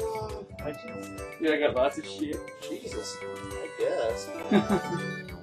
Oh, Yeah, I got lots of shit. Jesus. I guess.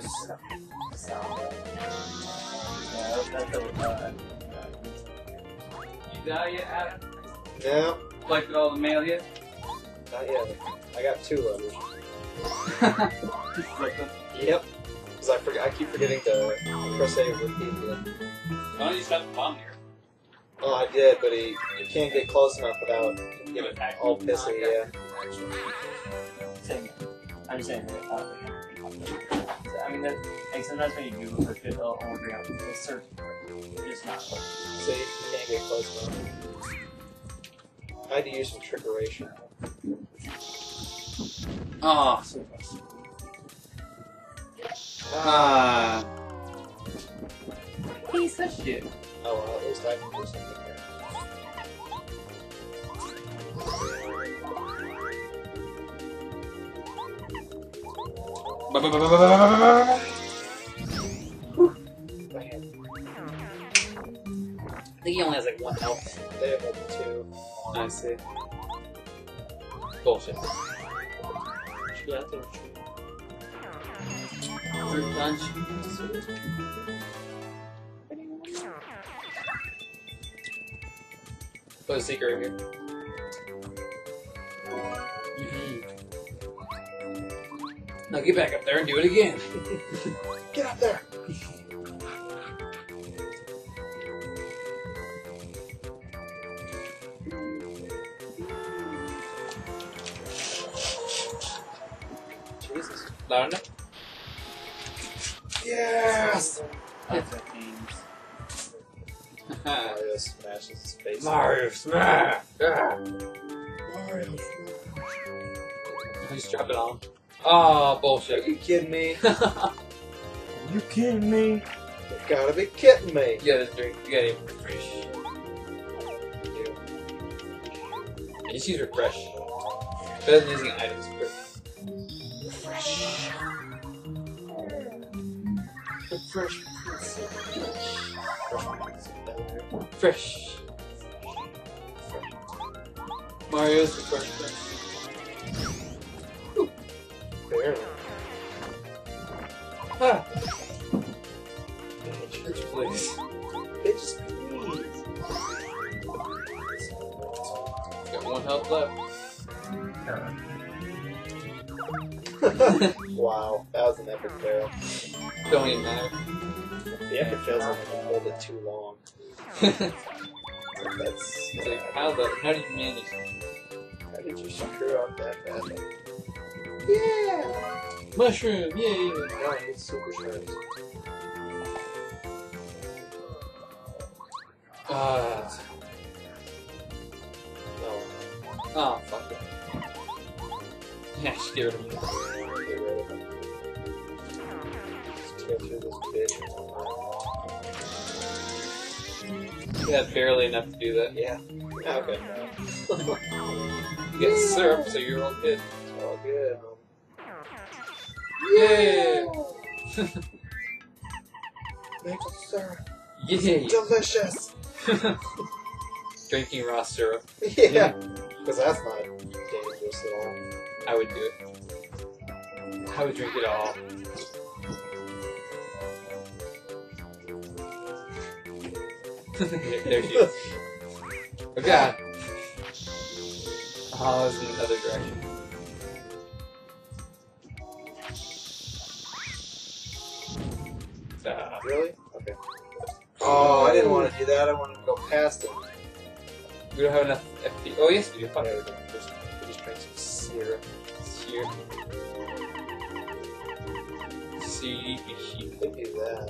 so, so. Yeah, that's the, uh, you die yet, Adam? No, Collected all the mail yet? not yet. I got two letters. Collect them. Yep. Because I forget. I keep forgetting to press A with the. Why don't you stop the bomb here? Oh, I did, but he you can't get close enough without Give getting it back. all pissy. Yeah. Saying, I'm just saying that. So, I mean, that, like sometimes when you Google search it, it'll only bring up the search for it. It's not. So you can't get close enough. I had to use some trickeration. Oh, so close. Ah. Piece of shit. Oh well, at least I can do something here. I think he only has like one health. they have like two. I see. Bullshit. Yeah, I think Fruit punch. Put a secret in here. Now get back up there and do it again. Get up there! Jesus. Loud enough? Yes! That's what means. Mario smashes his face. Mario smash! Ah. Mario Just drop it on. Oh, Are bullshit. you kidding me? Are you kidding me? You gotta be kidding me. you gotta drink. You gotta refresh. You. Just use refresh. Better than using items. Fresh. Fresh. Mario's the epic fail. Don't even matter. The epic fails when you hold it too long. That's. It's like, how the how do you manage? How did you screw up that badly? Yeah! Mushroom, yay! No, I need super shrooms. Ah, No, oh fuck it. Yeah, just get You had barely enough to do that. Yeah. Ah, okay. You get syrup, so you're all good. It's all good. Yeah! Maple syrup. Yay! Delicious! Drinking raw syrup. Yeah. Because that's not dangerous at all. I would do it. I would drink it all. There she is. Oh god. Oh, it's in the other direction. Ah, Really? Okay. Oh, I didn't want to do that. I wanted to go past it. we don't have enough FP. Oh, yes, we do. Fuck. Yeah, we don't. Just just drink some syrup. Here. See, sheep. Could be that.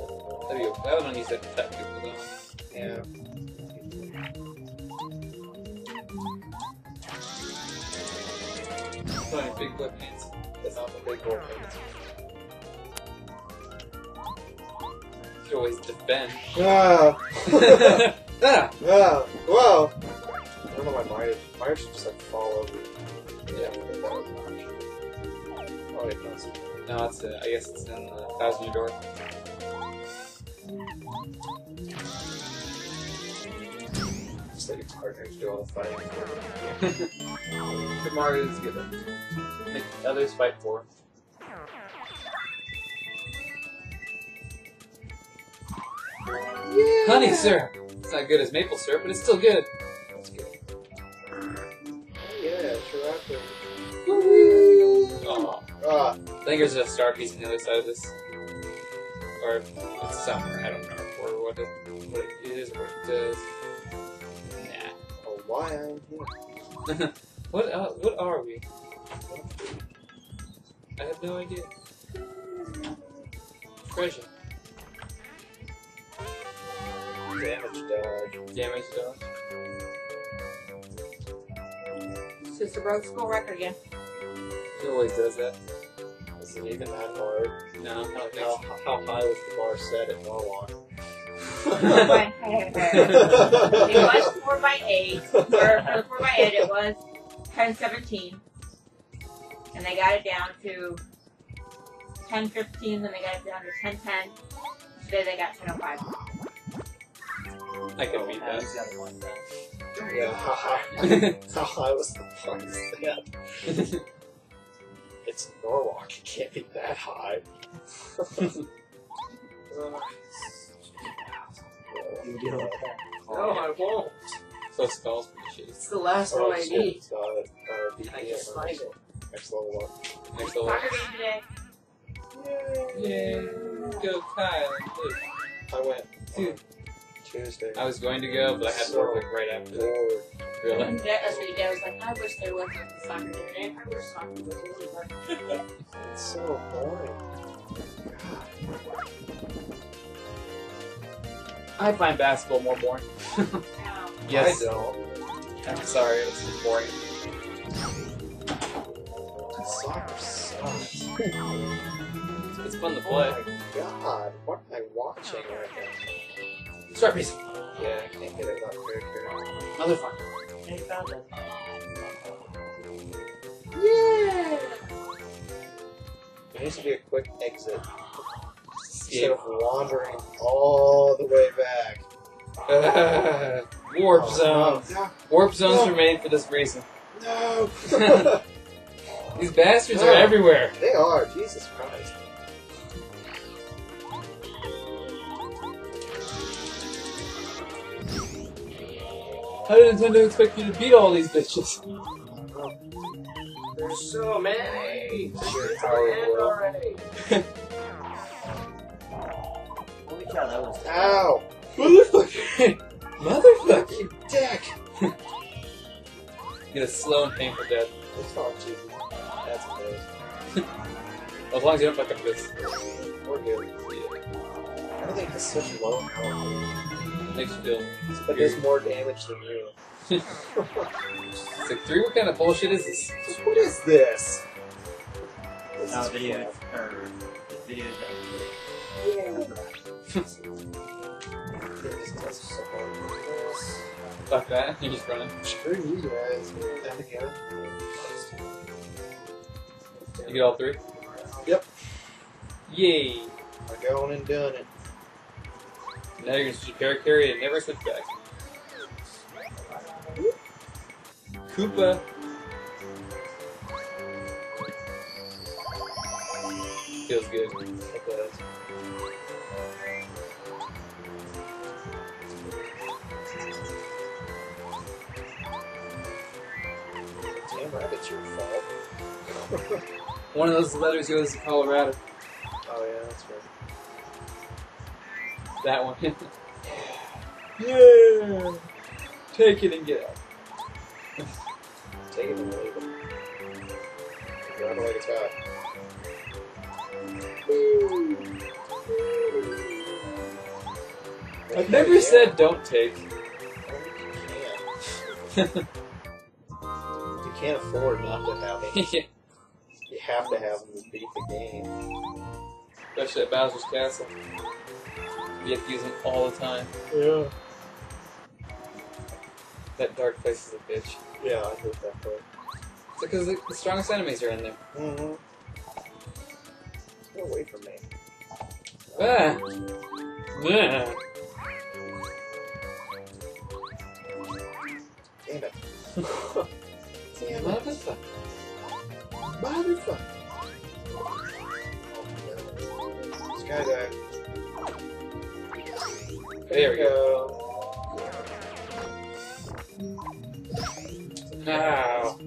That'd be that one needs to attack people though. Yeah. Funny big whip hands. That's not the big gold pants. You could always defend. Ah! ah! Ah! Whoa! I don't know why Mario. Mario should just like fall over. Yeah. That was. Oh, wait, no, it's No, it's uh, I guess it's in the thousand year door. Just let your partners do all the fighting for you. The Mario's get it. Make the others fight for him. Honey syrup. It's not good as maple syrup, but it's still good. That's good. Yeah, sure after. Aw. Ah, I think there's a star piece on the other side of this. Or it's somewhere, I don't remember or what it, what it is or what it does. Why I'm here. What, uh, what are we? I have no idea. Treasure. Damage dodge. Damage dodge. Sister broke school record again. She always does that. Is it even that hard? No, I don't think How, so. how high was the bar set at Norwalk? it was 4 by 8 or for the 4 by 8 it was 1017. And they got it down to 1015, then they got it down to 1010. Today they got 1005. I can beat that. he's got a then. Yeah, how high, how high was the bar set? It's Norwalk, it can't be that high. You deal with that. No, I won't. so skulls pretty shitty. It's the last Oh, one I shit, need. it's got it. Uh, I just find something. Next level up. Next level. Soccer game today. Yay! Go Kyle. I went Dude. Tuesday. I was going to go, but I had to work like right after. Lord. Really? And Dad, that's what your dad was like, I wish there wasn't a soccer game today. I wish soccer was really fun. It's so boring. I find basketball more boring. Yes. I don't. I'm sorry, it's boring. Soccer sucks. It's fun to play. Oh my god, what am I watching right now? Start piece. Yeah, I can't get it without character. Motherfucker. Hey, found it. Yeah! There needs to be a quick exit. Instead of wandering all the way back. Warp Oh, zones. No, Warp zones No. were made for this reason. no. These bastards are everywhere. they are. Jesus Christ. How did Nintendo expect you to beat all these bitches? There's so many. Sure, already. Holy that was Ow! Motherfucker! Motherfucker! You dick! Get a slow and painful death. It's not Jesus. That's close. As long as you don't fuck up this. We're good. I think has such low health. Makes you feel. But there's more damage than you. It's like, three, what kind of bullshit is this? what is this? This no is video fun. or video. Fuck that. You're just running. Screw you guys. You get all three? Yep. Yay! I'm going and doing it. Now you're gonna switch Parakarry and never switch back. Koopa. Feels good. It does. Rabbit's your fault. One of those letters goes to Kolorado. Oh yeah, that's right. That one. yeah! Take it and get out. Take it and leave it. It like it's hot. I've never said don't take. You can't. can't afford not to have them. yeah. You have to have them to beat the game. Especially at Bowser's Castle. You have to use them all the time. Yeah. That dark place is a bitch. Yeah, I hate that part. It's because the, the strongest enemies are in there. Mm-hmm. Get away from me. Ah. Yeah. Damn it. Damn it. Motherfucker. Motherfucker. Skydive. There we go. Ow.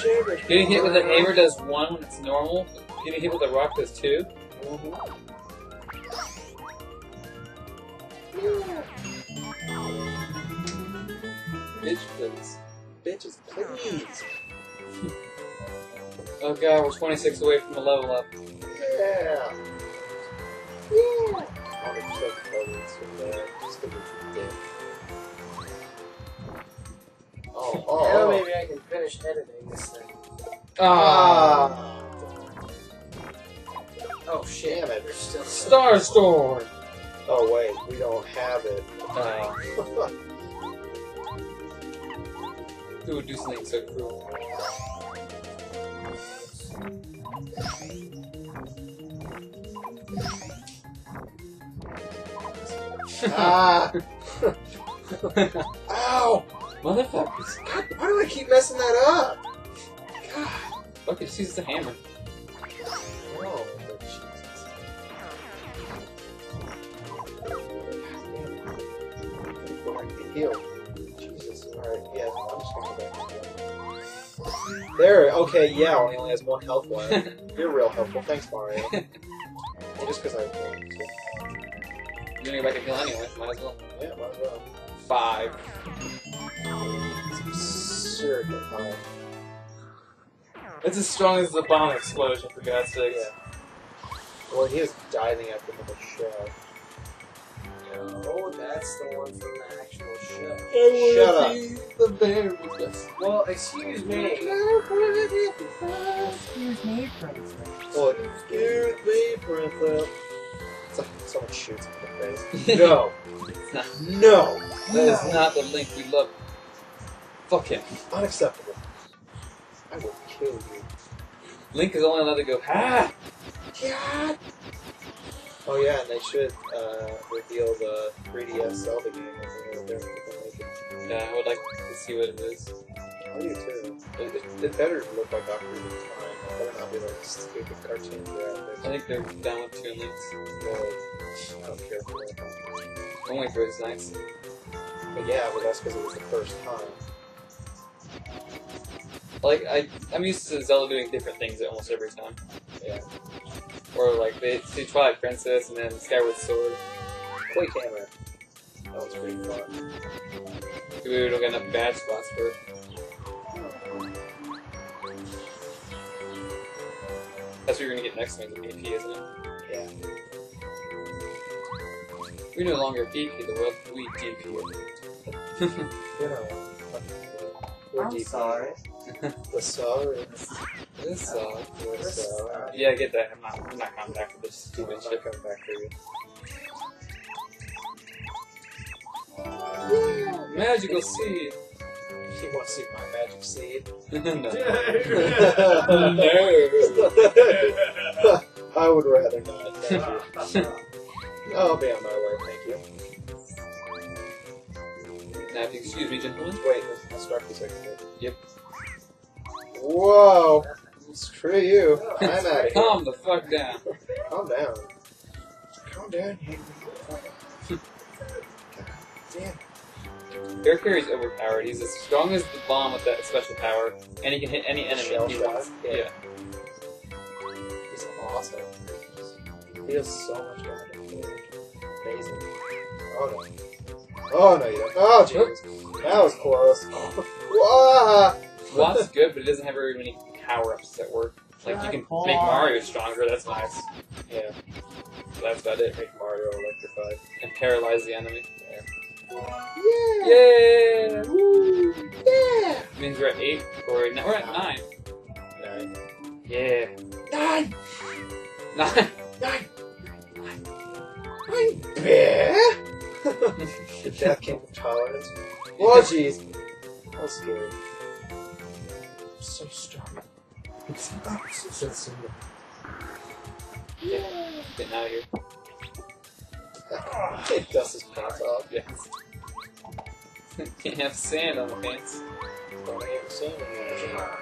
Shivers. Getting hit with a hammer does one when it's normal. Getting hit with a rock does two. Mhm. Bitch, Oh god, we're 26 away from a level up. Yeah. Yeah. I'll make sure the photos from there. Just gonna be dick. Oh, Now oh, maybe I can finish editing this thing. Ah, Oh shit. Damn it. There's still Star Storm. Oh, wait, we don't have it. Oh, who would do something so cruel? Ah! Ow! Motherfuckers. God, why do I keep messing that up? God. Fuck, it just uses a hammer. But Jesus. Go back to heal. Jesus. Alright, yeah, I'm just gonna go back to heal. There, okay, yeah, he only has one health left. You're real helpful. Thanks, Mario. Just because I want to. You're gonna go back and kill anyway, might as well. Yeah, might as well. Five. It's absurdly high. It's as strong as the bomb explosion, for God's sake. Yeah. Well, he was diving at them with a shell. Oh, that's the one from the actual show. Shut up. The bear with us. Well, excuse me. Excuse me, Princess. Well, excuse me, princess. So, someone shoots him in the face. No. No. That is not the Link we love. Fuck him. Unacceptable. I will kill you. Link is only allowed to go, ha! God. Oh yeah, and they should uh, reveal the 3DS Zelda game. I think they're gonna make it. Yeah, I would like to see what it is. I do too. It, it, it better look like Ocarina of Time. It better not be like stupid cartoon I think they're down with Toon Links. Well, I don't care for it. Only for his nights. But yeah, but that's because it was the first time. Like, I, I'm used to Zelda doing different things almost every time. Yeah. Or, like, they do Twilight Princess and then Skyward Sword. Quake Hammer. That was pretty fun. We don't get enough bad spots for it. That's what you're gonna get next time, the PP, isn't it? Yeah. We no longer PP the world, we DP it. You know. We're I'm deep. sorry. The sorry. this, We're sorry. yeah, I get that. I'm not, I'm not coming back for this I'm stupid not shit. coming back for you. Magical seed! You want to see my magic seed? no. I would rather not. Thank you. I'll be on my way, thank you. Now, if you excuse me, gentlemen. Wait, I'll start this again. Yep. Whoa! Screw you. Oh, I'm out of here. Calm the fuck down. Calm down. Calm down, Henry. Air is overpowered. He's as strong as the bomb with that special power, and he can hit any enemy Shell he wants. Yeah. Yeah. He's awesome. He does so much damage. Amazing. Oh no. Oh no, you don't. Oh jeez. That was close. Wah! Watt's good, but it doesn't have very many power ups that work. Like you can make Mario stronger. That's nice. Yeah, So that's about it. make Mario electrified. And paralyze the enemy. Yeah! Yeah. Woo! Yeah! Means we're at eight or no, we're at nine. Nine. Yeah. Nine! Nine. Nine! Nine! Yeah! the death came from tolerance. Oh, jeez. That was scary. I'm so strong. It's so, so, so. Getting out of here. It dusts his pants off. Yes. Can't have sand on the pants. Don't have sand in there?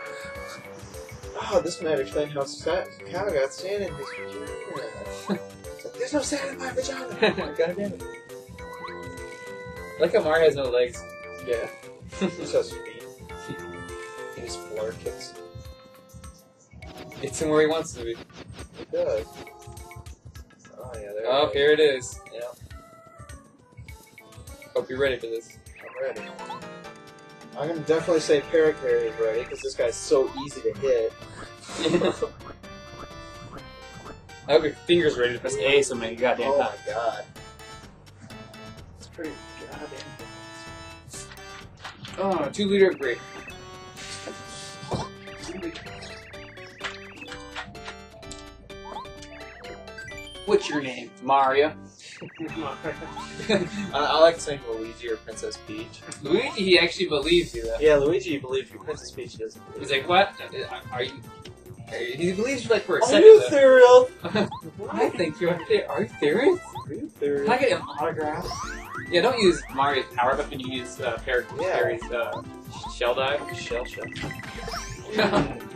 Oh, this might explain how Sa- Cow got sand in his vagina. There's no sand in my vagina. Oh God damn it. Like how Mario has no legs. Yeah. He just has feet. He just floor kicks. Gets him where he wants to be. He does. Oh, yeah, there Oh, it here it is. Yeah, Hope you're ready for this. I'm ready. I'm gonna definitely say Parakarry is ready because this guy's so easy to hit. I hope your finger's ready to press A so many goddamn oh times. my god. It's pretty goddamn. Oh, two liter of grape. What's your name? Mario. I, I like saying Luigi or Princess Peach. Luigi, he actually believes you though. Yeah, Luigi believes you. Princess Peach doesn't He's like, what? Are you? Are you he believes you like for a Are second. you though. serial? I think you're. Are you serious? Are you Can? I get an autograph? Yeah, don't use Mario's power up when you use uh, Par- Yeah. Uh, shell dive. Shell shell.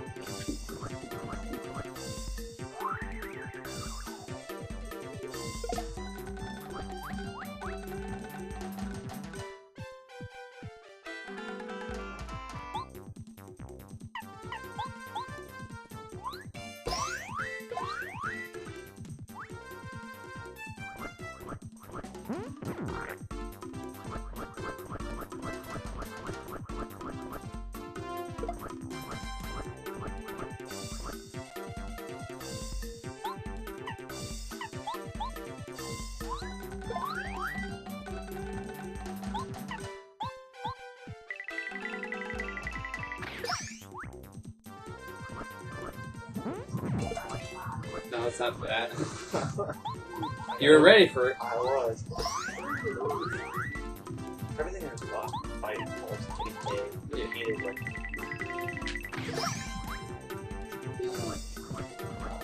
it's not that. You were ready for it. I was. Everything in his block fight big. Yeah. Like.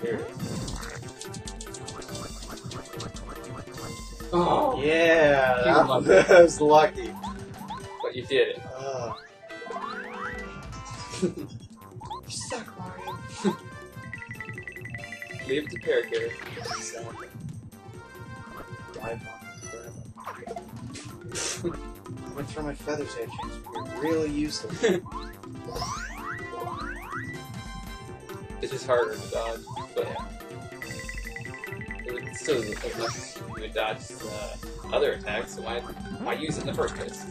Here it is. Oh, Yeah, that was lucky. but you did it. Uh. you suck, Mario. Leave it to Parakarry. Exactly. Dive bomb forever. I went through my feathers at you. You're really useless. It's just harder to dodge, but it's still as much as you would dodge uh, other attacks. So why why use it in the first place?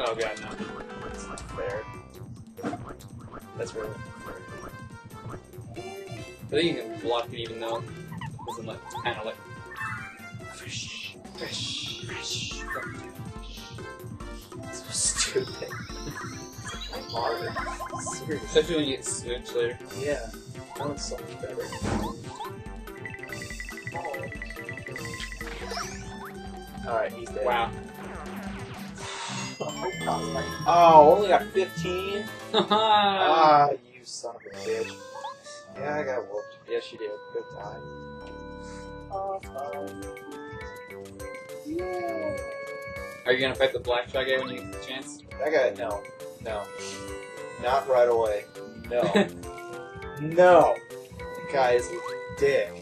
Oh god, no. It's not fair. That's really unfair. I think you can block it even though it doesn't like kind of like fish, fish, fish. So stupid. Mario. Seriously. Especially when you get switch later. Yeah. That one's so much better. Alright, he's dead. Wow. Oh, only got 15? Ah. Ah, you son of a bitch. Yeah, I got whooped. Yes, you did. Good time. Are you gonna fight the black guy when you get the chance? That guy, no. No. Not right away. No. no. That guy is a dick.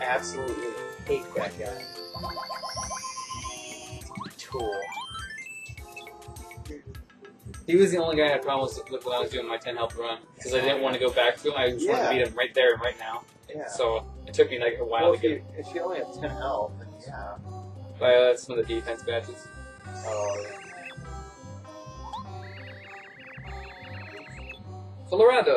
Absolutely hate that guy. Tool. He was the only guy I had problems with when I was doing my 10 health run because I didn't want to go back to him. I just wanted to beat him right there and right now. Yeah. So it took me like a while Well, to get you, if you only have 10 health, then yeah. by uh, some of the defense badges. Oh, yeah. Kolorado.